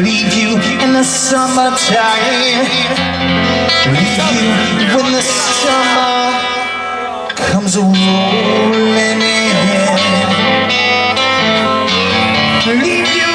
Leave you in the summertime. Leave you when the summer comes rolling in. Leave you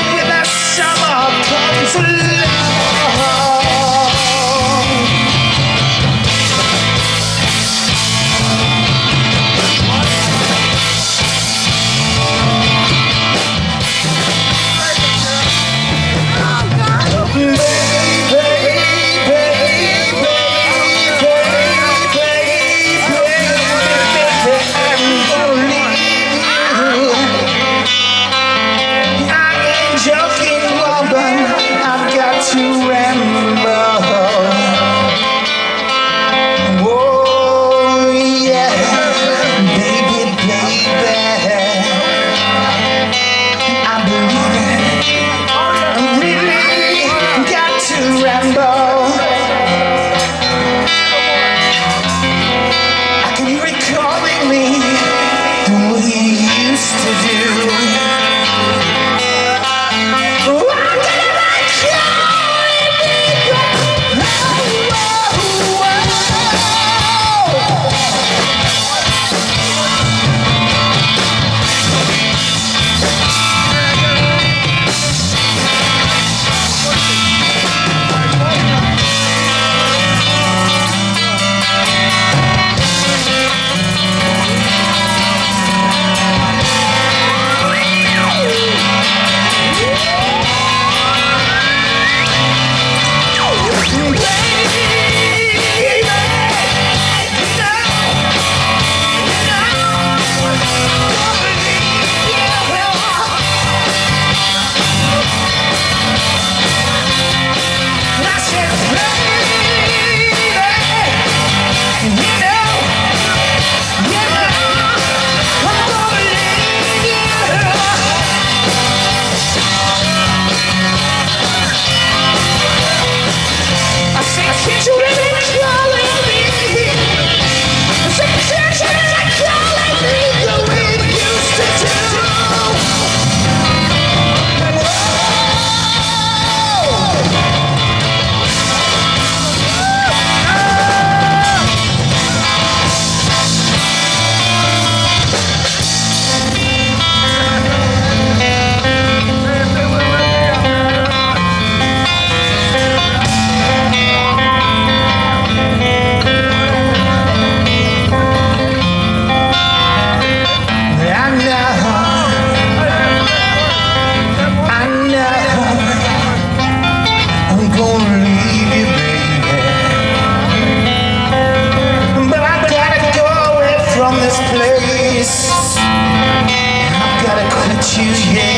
To you, yeah.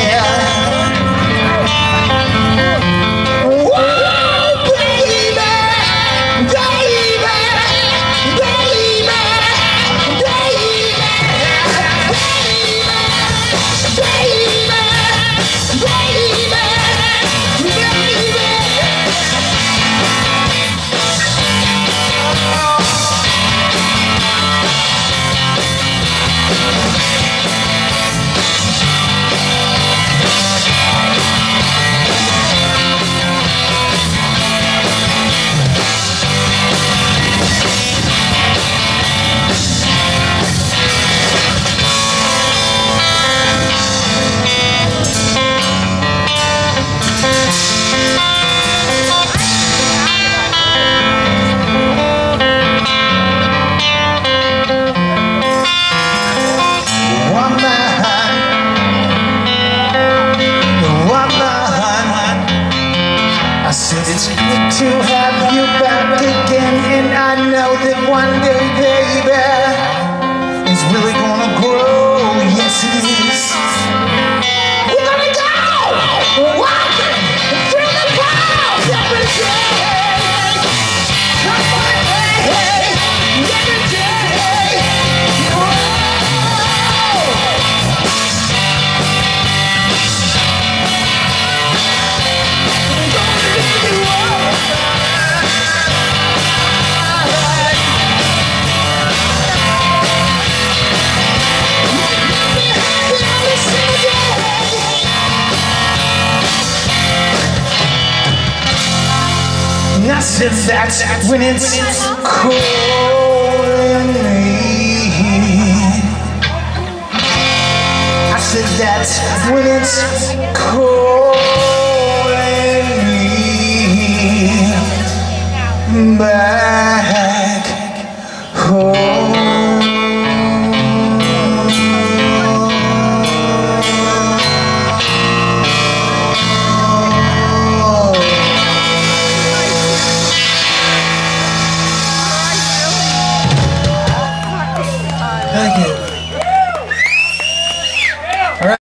It's to have you back again And I know that one day, baby it's really gonna grow, yes it is. And that's when it's calling me. I said that's when it's calling